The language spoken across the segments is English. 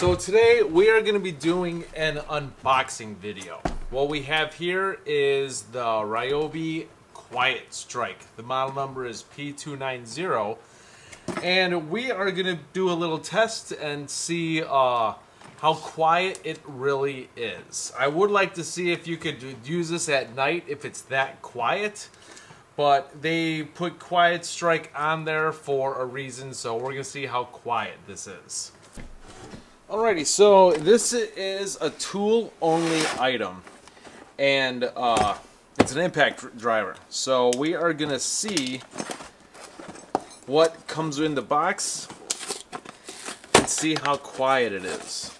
So today we are going to be doing an unboxing video. What we have here is the Ryobi Quiet Strike. The model number is P290 and we are going to do a little test and see uh, how quiet it really is. I would like to see if you could use this at night if it's that quiet but they put Quiet Strike on there for a reason, so we're going to see how quiet this is. Alrighty, so this is a tool-only item, and uh, it's an impact driver. So we are going to see what comes in the box and see how quiet it is.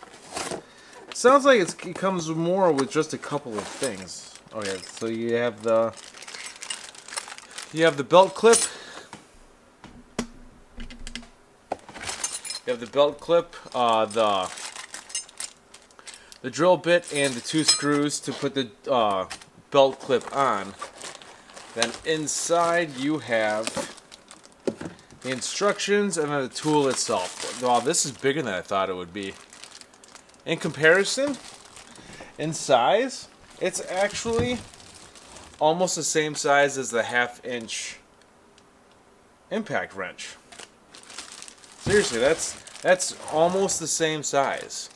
Sounds like it comes more with just a couple of things. Oh yeah, so you have the you have the belt clip the belt clip, uh, the the drill bit, and the two screws to put the uh, belt clip on. Then inside you have the instructions and then the tool itself. Wow, this is bigger than I thought it would be. In comparison, in size, it's actually almost the same size as the half inch impact wrench. Seriously, that's that's almost the same size.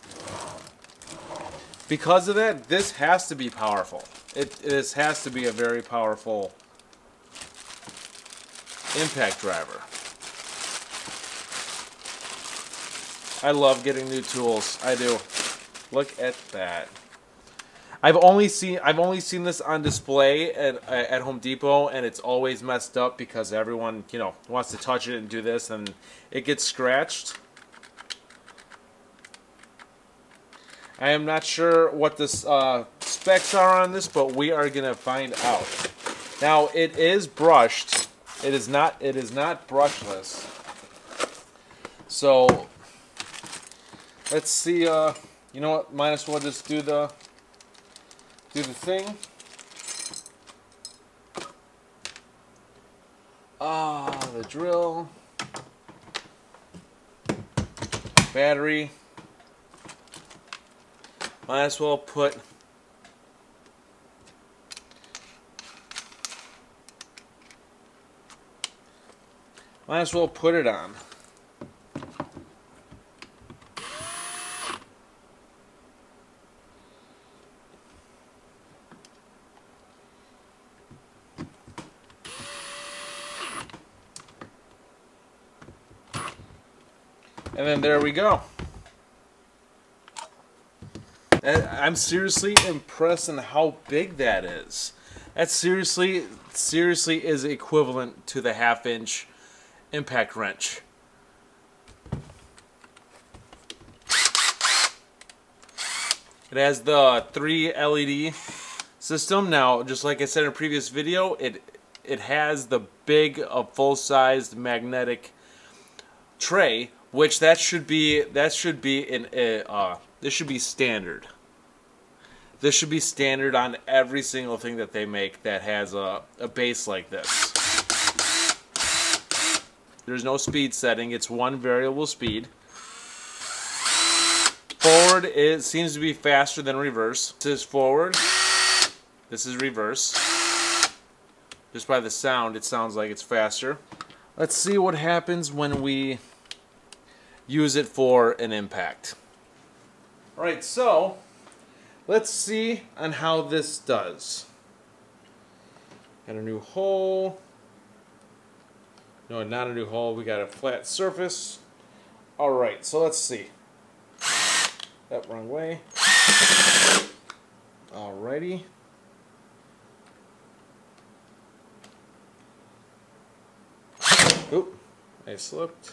Because of that, this has to be powerful. It this has to be a very powerful impact driver. I love getting new tools. I do. Look at that. I've only seen I've only seen this on display at at Home Depot, and it's always messed up because everyone you know wants to touch it and do this, and it gets scratched. I am not sure what the uh, specs are on this, but we are gonna find out. Now it is brushed. It is not. It is not brushless. So let's see. Uh, you know what? Might as well just do the do the thing. Ah, the drill. Battery. Might as well put Might as well put it on. And then there we go. I'm seriously impressed in how big that is. That seriously, seriously is equivalent to the half inch impact wrench. It has the three LED system. Now, just like I said in a previous video, it it has the big, uh, full-sized magnetic tray which that should be that should be in uh, this should be standard. This should be standard on every single thing that they make that has a, a base like this. There's no speed setting, it's one variable speed. Forward it seems to be faster than reverse. This is forward. This is reverse. Just by the sound, it sounds like it's faster. Let's see what happens when we use it for an impact. Alright, so let's see on how this does. Got a new hole. No, not a new hole. We got a flat surface. Alright, so let's see. That wrong way. Alrighty. Oop, I slipped.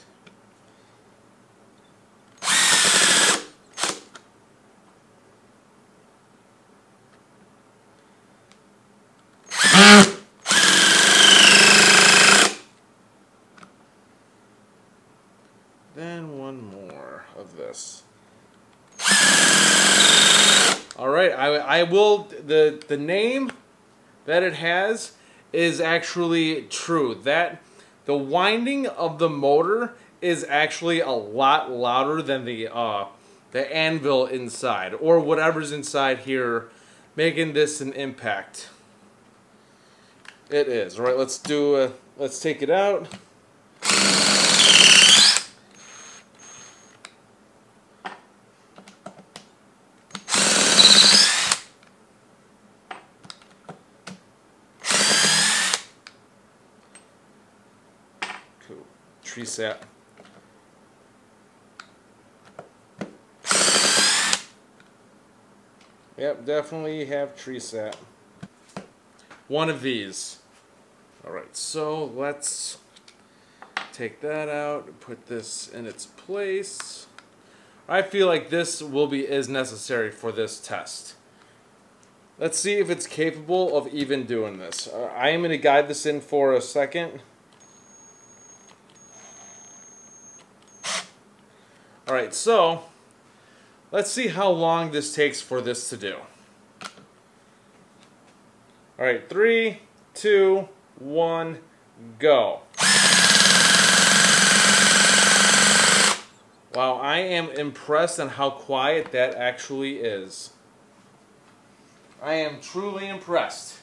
Then one more of this. All right, I, I will, the, the name that it has is actually true. That, the winding of the motor is actually a lot louder than the, uh, the anvil inside, or whatever's inside here, making this an impact. It is. All right, let's do, a, let's take it out. Tree sap. Yep, definitely have tree sap. One of these. Alright, so let's take that out, put this in its place. I feel like this will be is necessary for this test. Let's see if it's capable of even doing this. Uh, I am going to guide this in for a second. Alright, so let's see how long this takes for this to do. Alright, three, two, one, go. Wow, I am impressed on how quiet that actually is. I am truly impressed.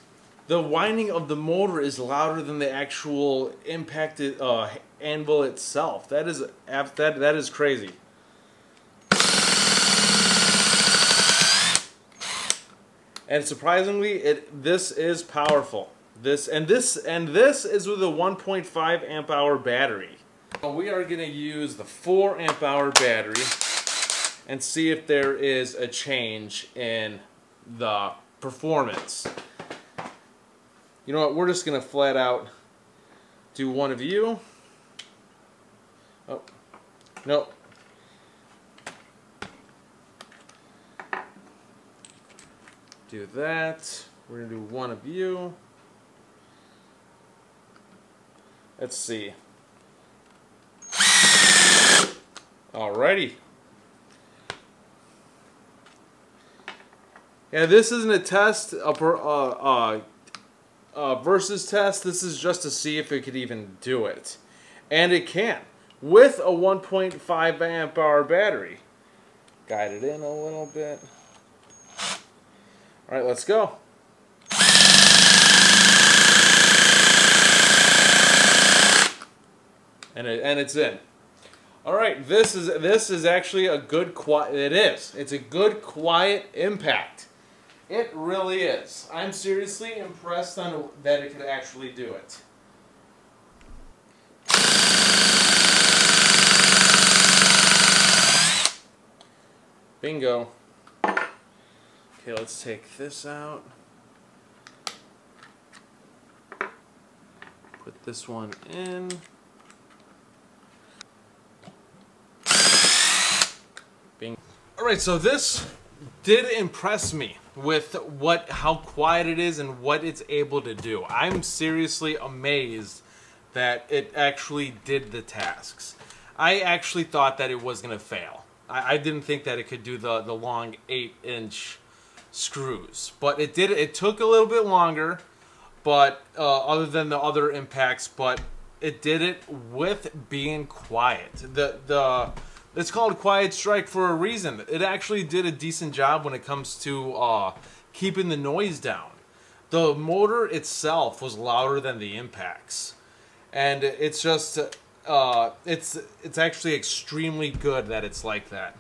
The whining of the motor is louder than the actual impacted uh, anvil itself. That is that that is crazy. And surprisingly, it this is powerful. This and this and this is with a 1.5 amp hour battery. We are going to use the 4 amp hour battery and see if there is a change in the performance. You know what, we're just going to flat out do one of you. Oh, nope. Do that. We're going to do one of you. Let's see. Alrighty. Yeah, this isn't a test, a versus test. This is just to see if it could even do it. And it can. With a 1.5 amp hour battery. Guide it in a little bit. Alright, let's go. And, it, and it's in. All right, this is this is actually a good quiet. It is. It's a good quiet impact. It really is. I'm seriously impressed on that it could actually do it. Bingo. Okay, let's take this out. Put this one in. Alright, so this did impress me with what how quiet it is and what it's able to do. I'm seriously amazed that it actually did the tasks. I actually thought that it was going to fail. I, I, didn't think that it could do the, the long 8-inch screws. But it did. It took a little bit longer, but uh, other than the other impacts, but it did it with being quiet. The the it's called Quiet Strike for a reason. It actually did a decent job when it comes to uh, keeping the noise down. The motor itself was louder than the impacts, and it's just uh, it's it's actually extremely good that it's like that.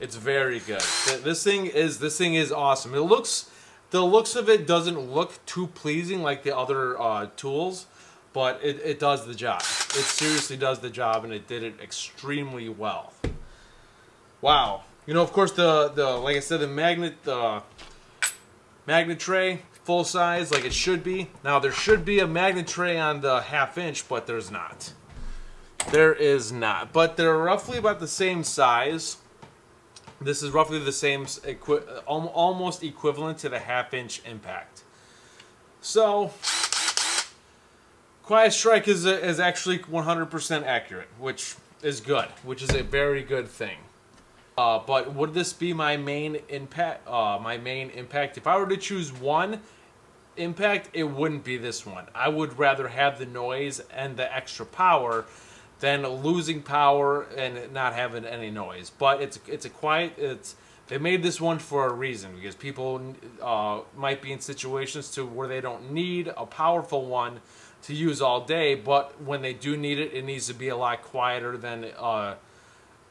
It's very good. This thing is this thing is awesome. It looks the looks of it doesn't look too pleasing like the other uh, tools, but it, it does the job. It seriously does the job, and it did it extremely well. Wow. You know, of course, the the like I said, the magnet the magnet tray full size like it should be. Now there should be a magnet tray on the half inch, but there's not. There is not, but they're roughly about the same size. This is roughly the same, equi almost equivalent to the half-inch impact. So, Quiet Strike is, a, is actually 100% accurate, which is good, which is a very good thing. Uh, but would this be my main impact? Uh, my main impact. If I were to choose one impact, it wouldn't be this one. I would rather have the noise and the extra power than losing power and not having any noise. But it's it's a quiet. It's they made this one for a reason because people uh, might be in situations to where they don't need a powerful one to use all day, but when they do need it, it needs to be a lot quieter than uh,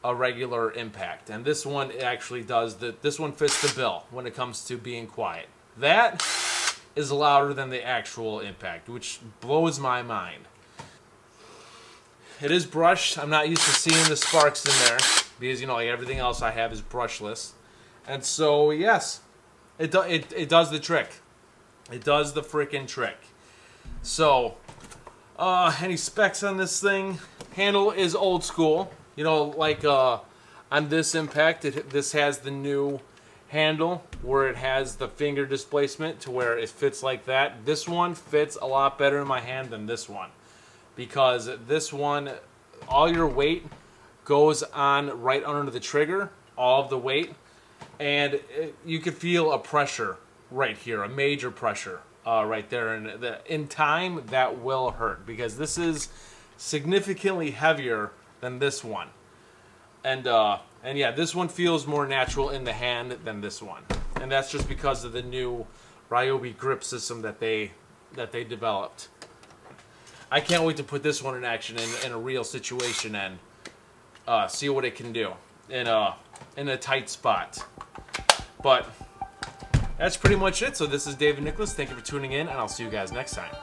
a regular impact. And this one actually does that. This one fits the bill when it comes to being quiet. That is louder than the actual impact, which blows my mind. It is brushed. I'm not used to seeing the sparks in there because you know like everything else I have is brushless. And so yes, it do, it it does the trick. It does the freaking trick. So, uh, any specs on this thing? Handle is old school. You know, like uh, on this impact, it, this has the new handle where it has the finger displacement to where it fits like that. This one fits a lot better in my hand than this one because this one, all your weight goes on right under the trigger, all of the weight, and it, you can feel a pressure right here, a major pressure uh, right there. And the, in time, that will hurt because this is significantly heavier than this one. And uh, and yeah, this one feels more natural in the hand than this one, and that's just because of the new Ryobi grip system that they that they developed. I can't wait to put this one in action in, in a real situation and uh, see what it can do in a in a tight spot. But that's pretty much it. So this is David Nicholas. Thank you for tuning in, and I'll see you guys next time.